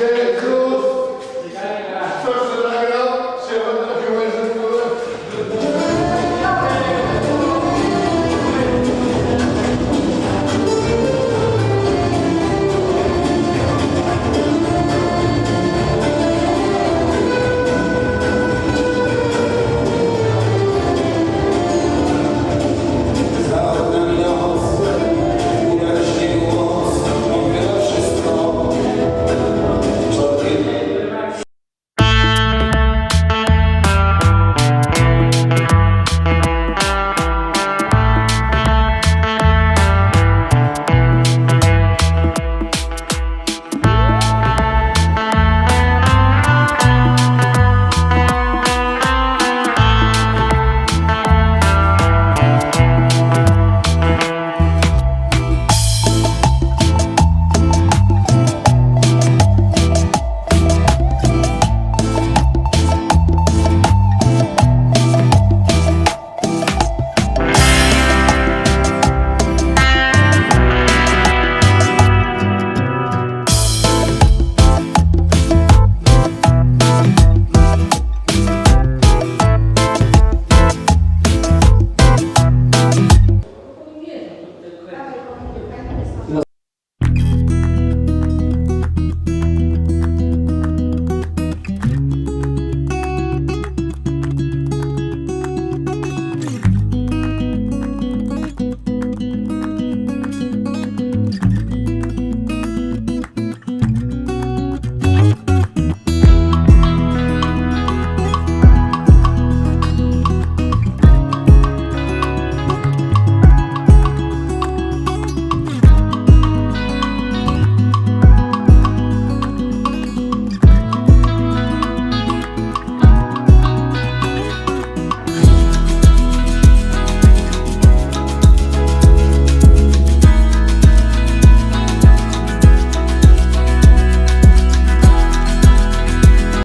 Jesus.